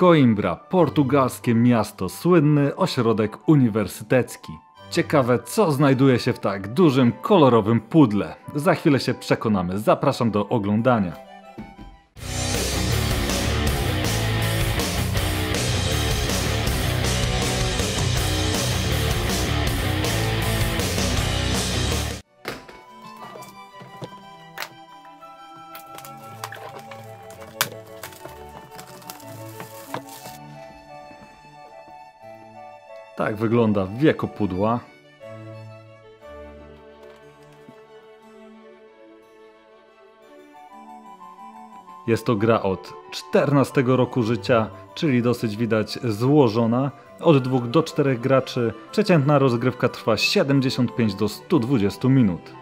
Coimbra, portugalskie miasto, słynny ośrodek uniwersytecki. Ciekawe, co znajduje się w tak dużym, kolorowym pudle. Za chwilę się przekonamy. Zapraszam do oglądania. Tak wygląda wieko pudła. Jest to gra od 14 roku życia, czyli dosyć widać złożona. Od 2 do 4 graczy. Przeciętna rozgrywka trwa 75 do 120 minut.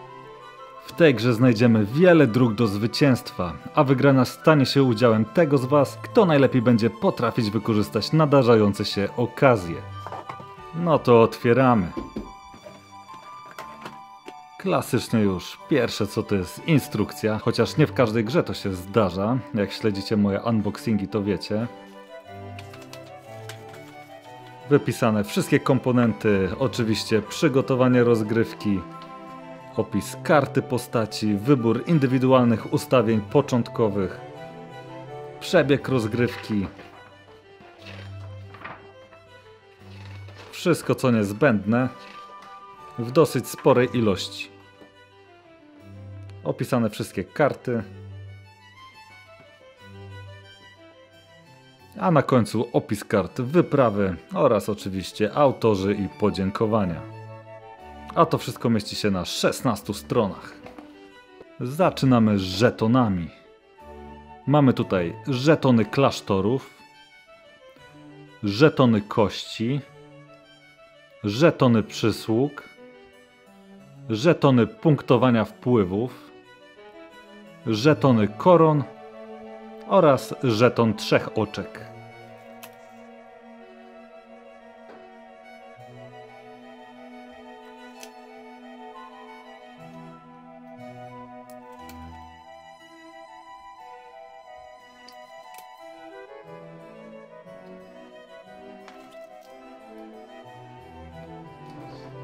W tej grze znajdziemy wiele dróg do zwycięstwa, a wygrana stanie się udziałem tego z Was, kto najlepiej będzie potrafić wykorzystać nadarzające się okazje. No to otwieramy. Klasycznie już pierwsze co to jest instrukcja, chociaż nie w każdej grze to się zdarza. Jak śledzicie moje unboxingi to wiecie. Wypisane wszystkie komponenty, oczywiście przygotowanie rozgrywki, opis karty postaci, wybór indywidualnych ustawień początkowych, przebieg rozgrywki, wszystko co niezbędne w dosyć sporej ilości. Opisane wszystkie karty. A na końcu opis kart wyprawy oraz oczywiście autorzy i podziękowania. A to wszystko mieści się na 16 stronach. Zaczynamy z żetonami. Mamy tutaj żetony klasztorów, żetony kości, żetony przysług, żetony punktowania wpływów, żetony koron oraz żeton trzech oczek.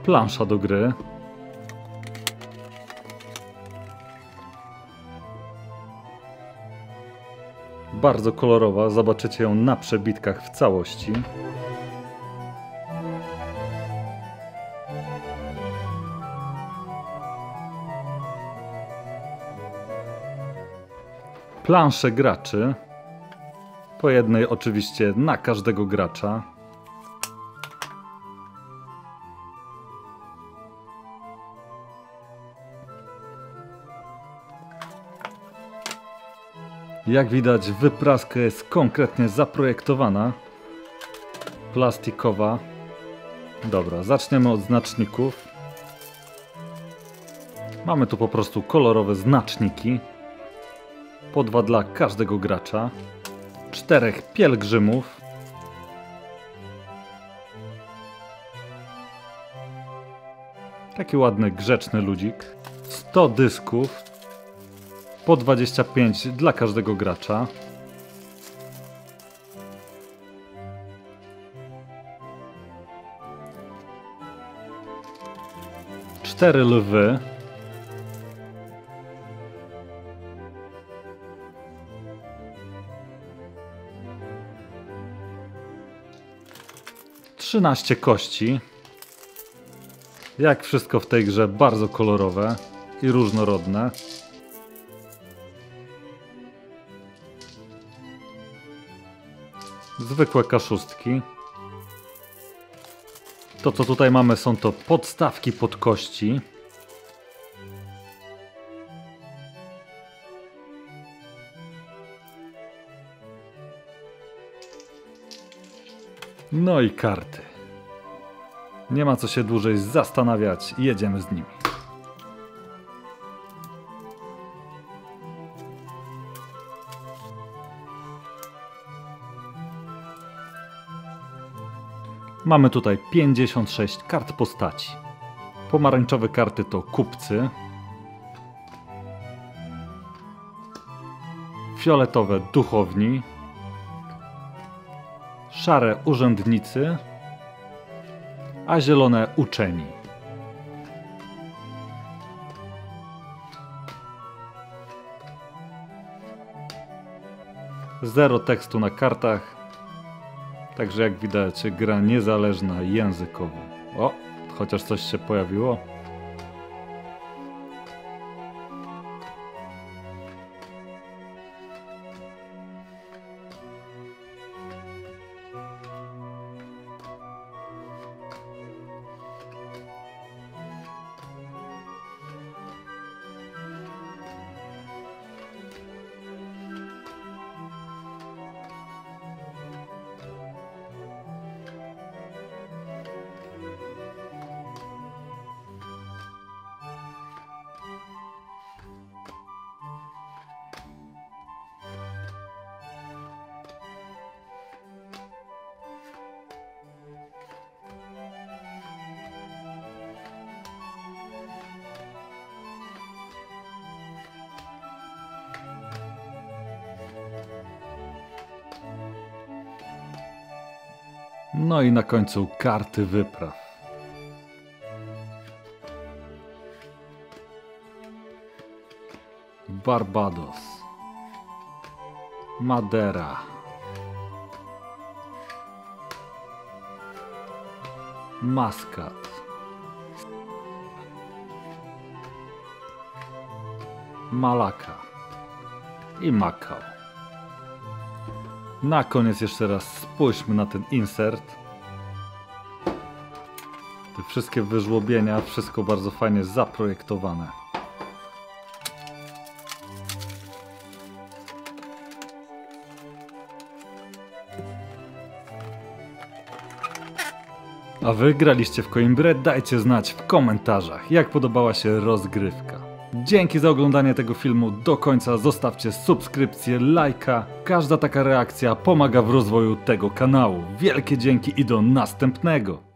Plansza do gry. Bardzo kolorowa, zobaczycie ją na przebitkach w całości. Plansze graczy. Po jednej oczywiście na każdego gracza. Jak widać, wypraska jest konkretnie zaprojektowana. Plastikowa. Dobra, zaczniemy od znaczników. Mamy tu po prostu kolorowe znaczniki. Po dwa dla każdego gracza. Czterech pielgrzymów. Taki ładny, grzeczny ludzik. 100 dysków po 25 dla każdego gracza. Cztery lwy. Trzynaście kości. Jak wszystko w tej grze bardzo kolorowe i różnorodne. Zwykłe kaszustki. To co tutaj mamy są to podstawki pod kości. No i karty. Nie ma co się dłużej zastanawiać, jedziemy z nimi. Mamy tutaj 56 kart postaci. Pomarańczowe karty to kupcy. Fioletowe duchowni. szare urzędnicy, a zielone uczeni. Zero tekstu na kartach, także jak widać gra niezależna językowo. O, chociaż coś się pojawiło. No i na końcu karty wypraw. Barbados, Madera, Maskat, Malaka i Makao. Na koniec jeszcze raz spójrzmy na ten insert. Te wszystkie wyżłobienia, wszystko bardzo fajnie zaprojektowane. A wy graliście w Coimbra? Dajcie znać w komentarzach, jak podobała się rozgrywka. Dzięki za oglądanie tego filmu do końca, zostawcie subskrypcję, lajka. Każda taka reakcja pomaga w rozwoju tego kanału. Wielkie dzięki i do następnego!